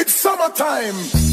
It's summertime.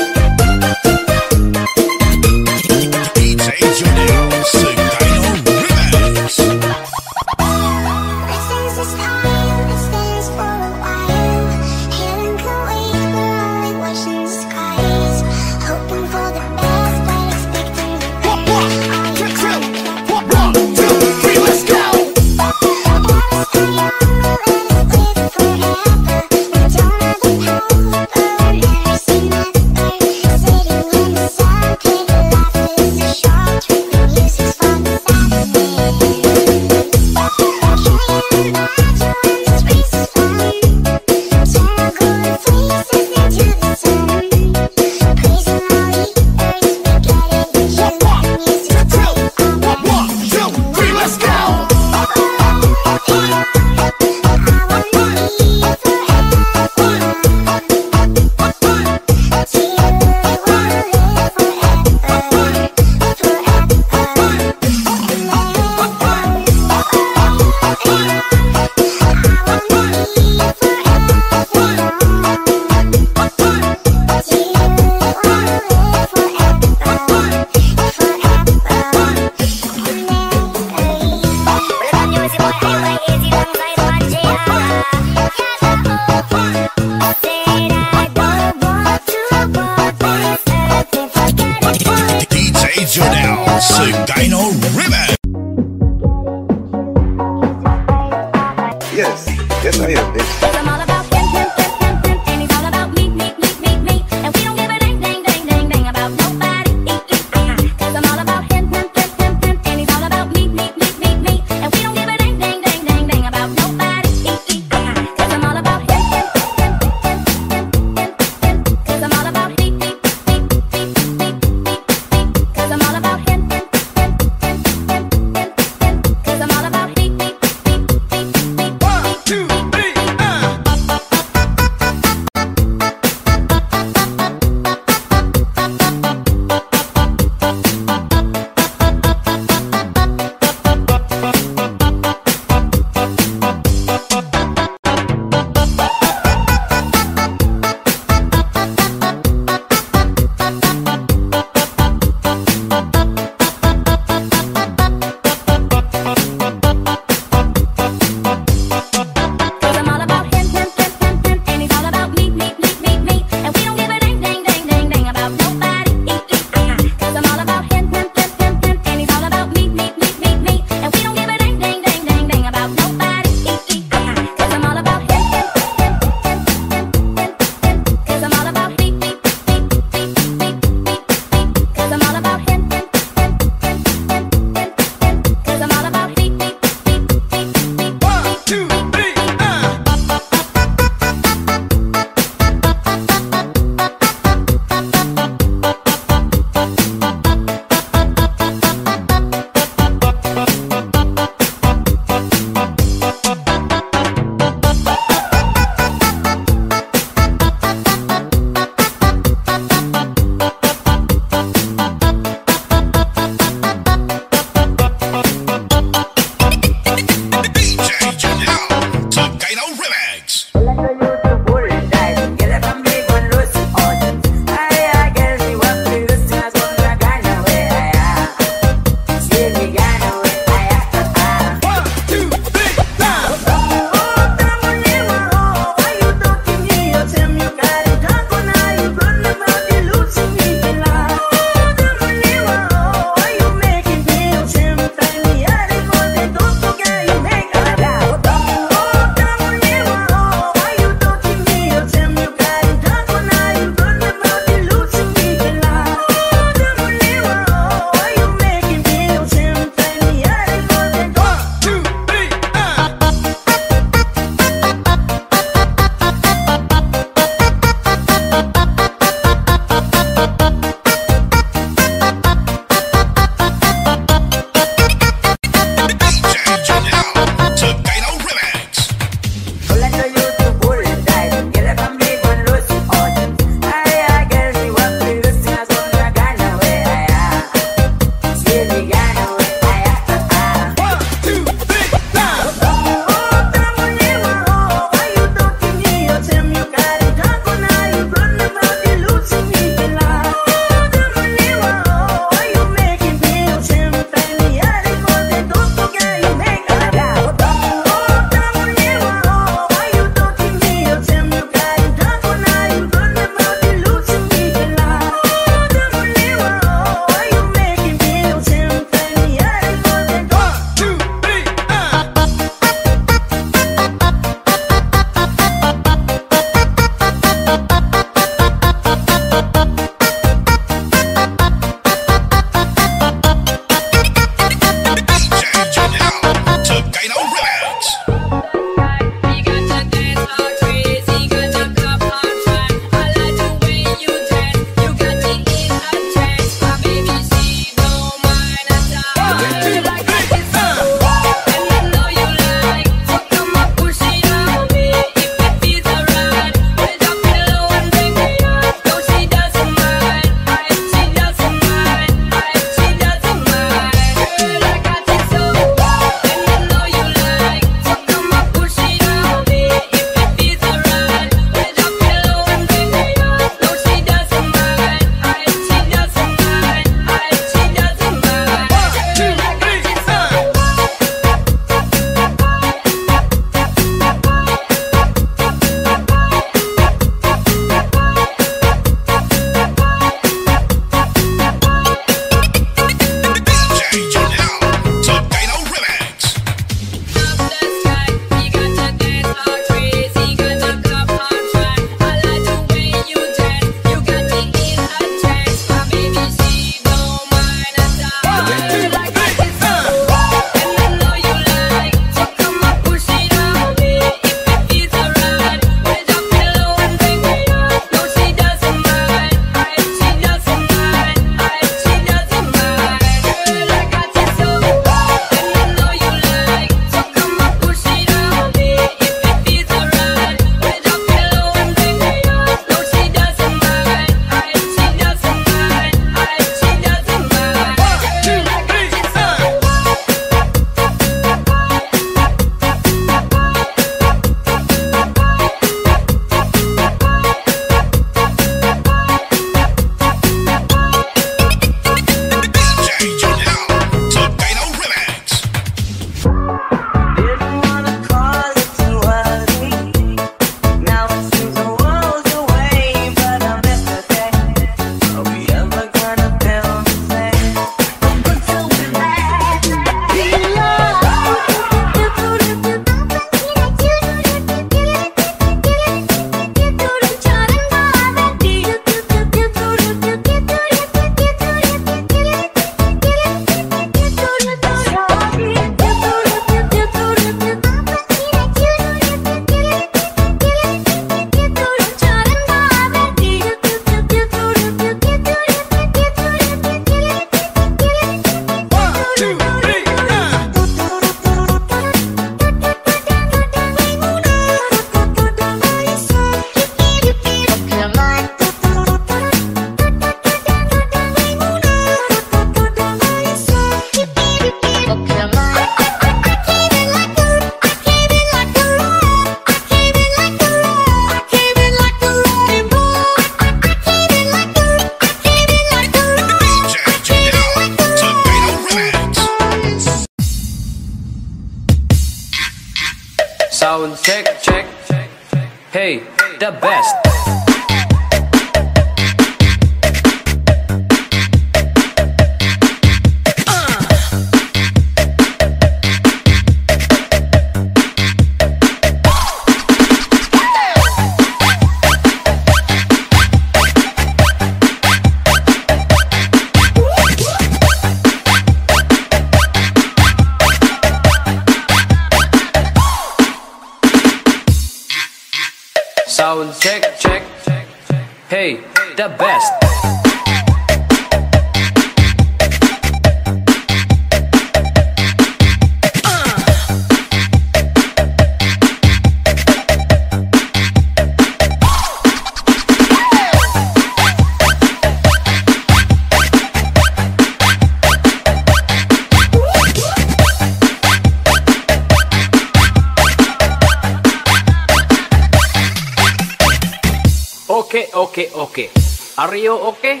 You okay?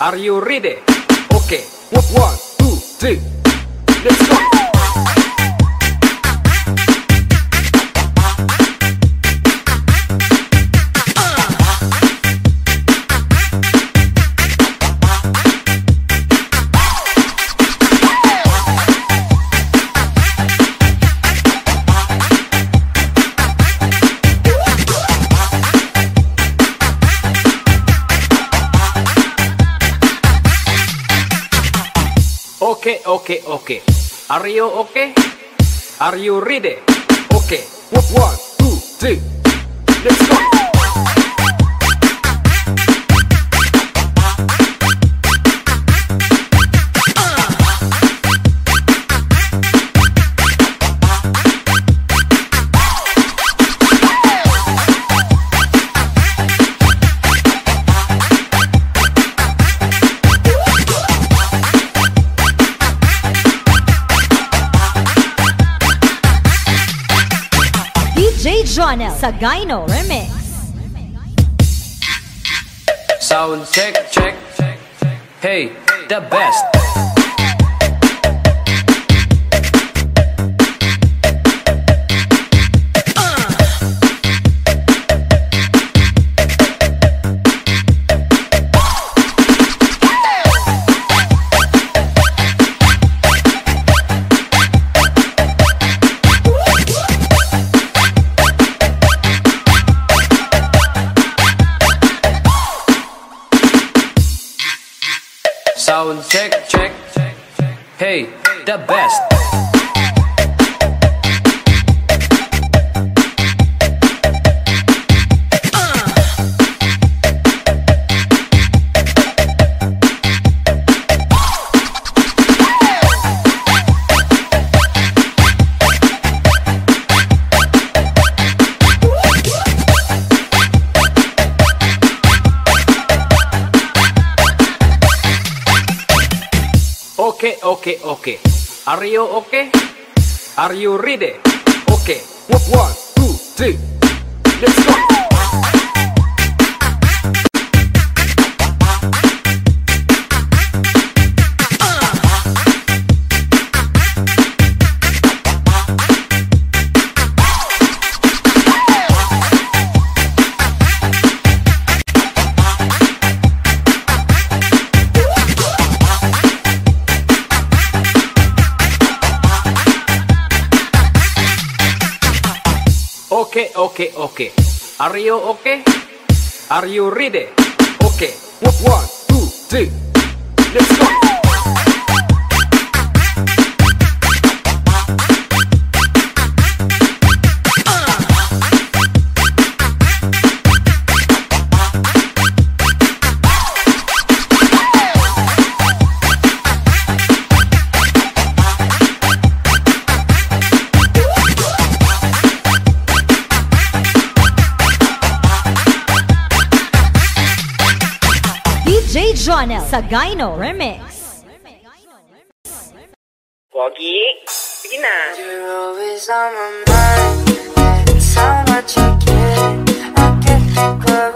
Are you ready? Okay. One, two, three. Let's go. Okay, okay. Are you okay? Are you ready? Okay. One, two, three. Let's go. DJ Jonel sa Gyno Remix. Sound check, check. Hey, the best. Hey, the best. Okay, okay. Are you okay? Are you ready? Okay. One, two, three. Let's go. Okay, okay. Are you okay? Are you ready? Okay. One, two, three. Let's go. DJ Jonel Sagayno Remix. Pogi, sige na. You're always on my mind. It's how much you care. I can't think of